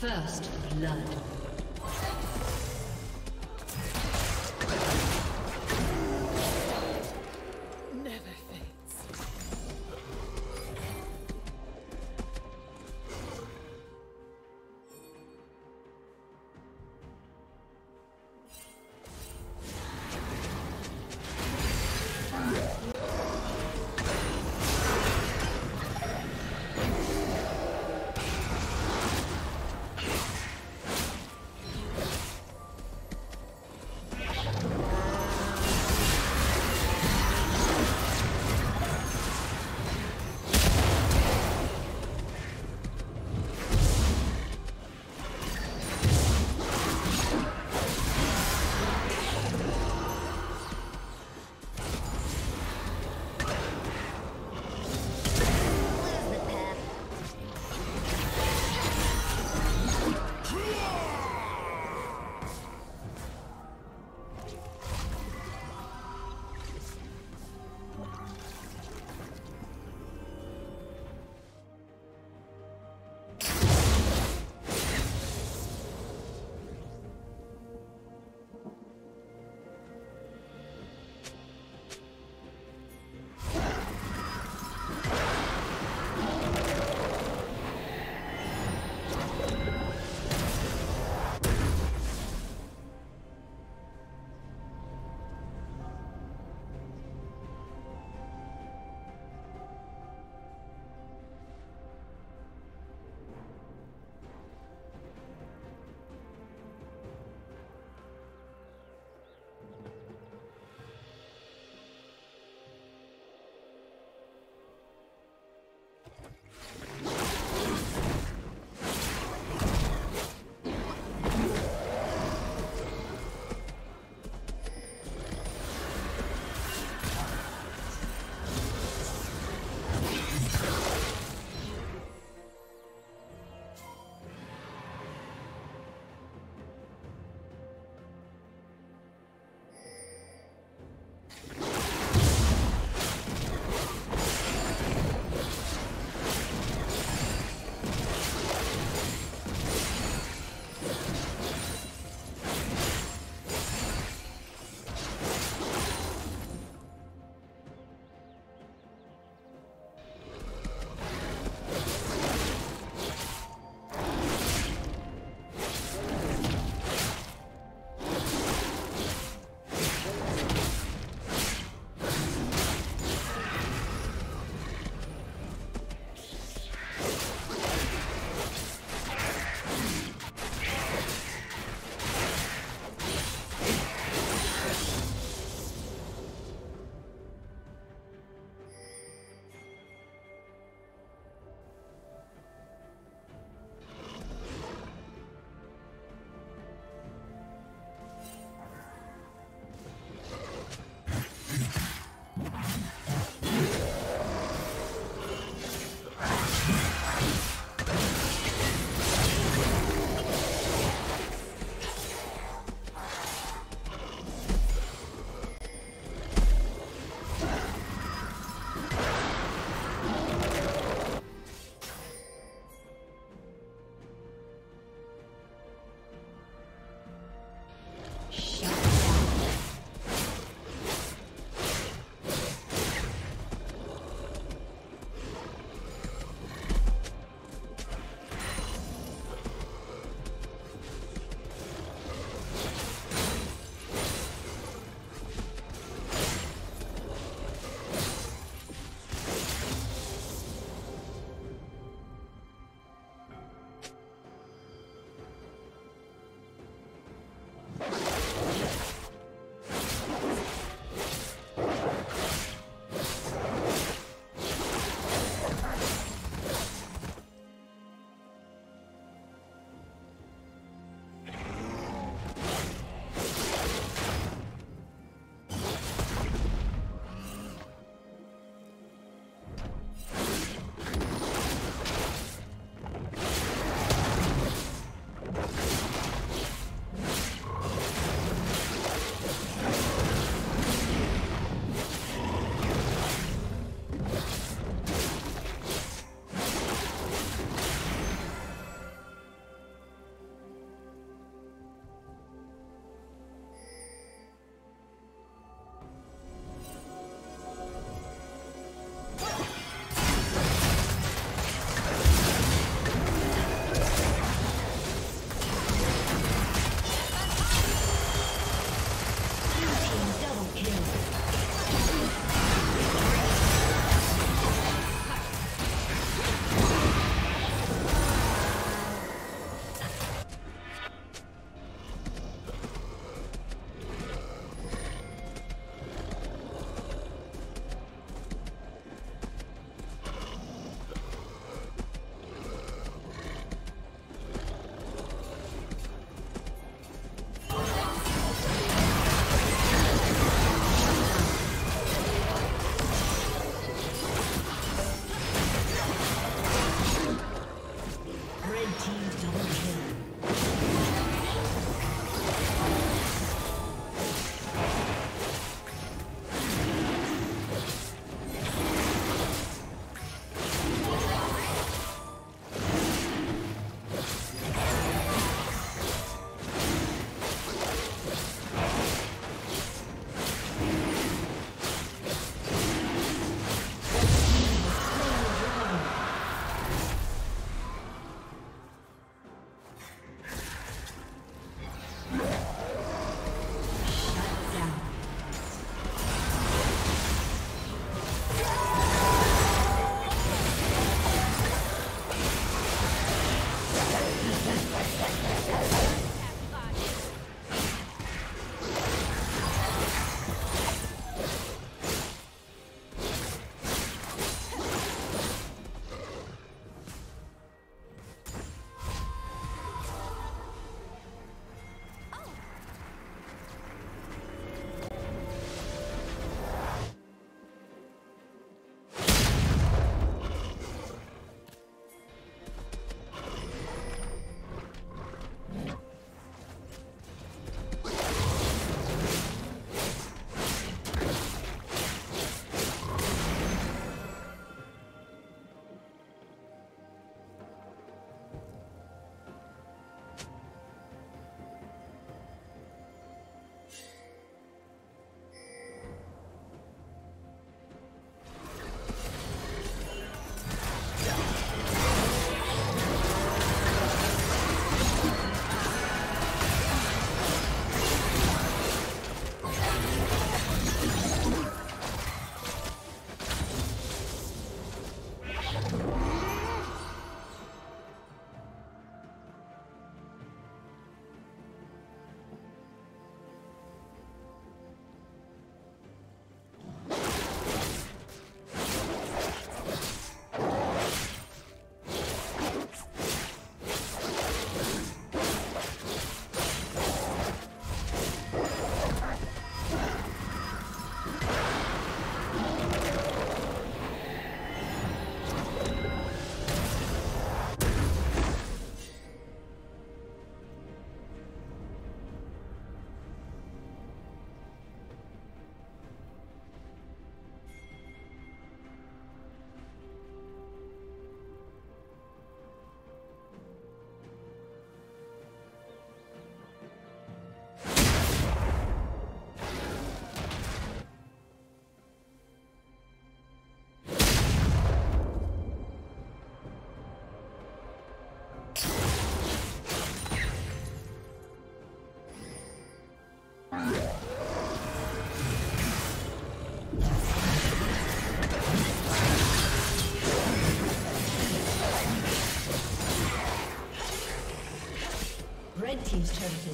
First blood.